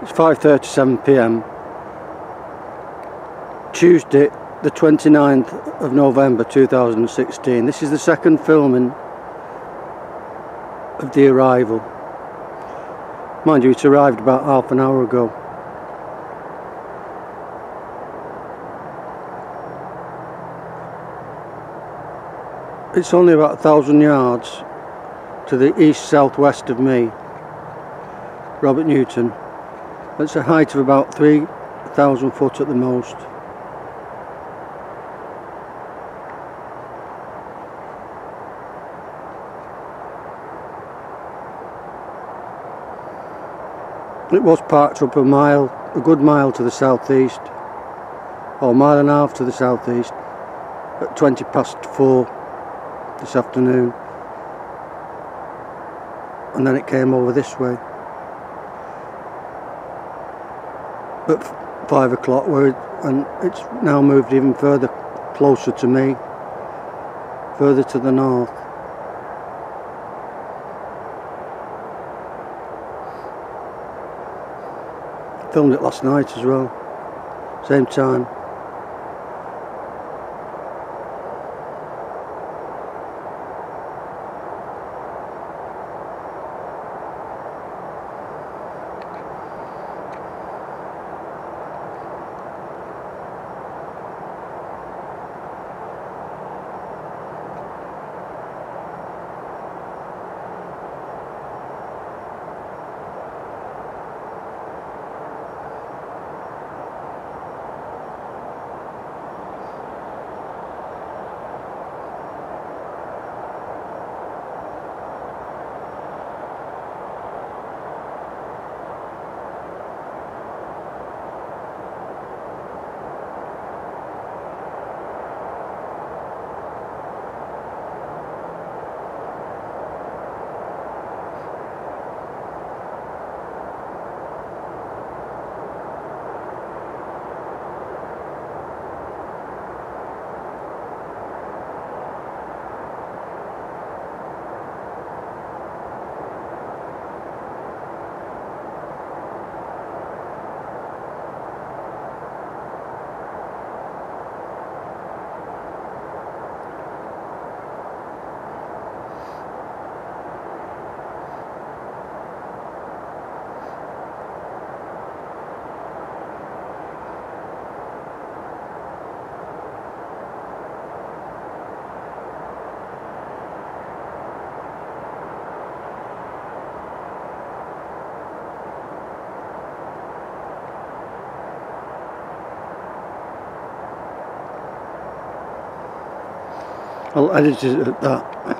It's 5.37pm Tuesday the 29th of November 2016. This is the second filming of the arrival. Mind you, it arrived about half an hour ago. It's only about a thousand yards to the east southwest of me, Robert Newton. It's a height of about 3,000 foot at the most. It was parked up a mile, a good mile to the southeast, or a mile and a half to the southeast, at 20 past four this afternoon. And then it came over this way. At five o'clock, where it, and it's now moved even further closer to me, further to the north. Filmed it last night as well. Same time. I'll edit it at that.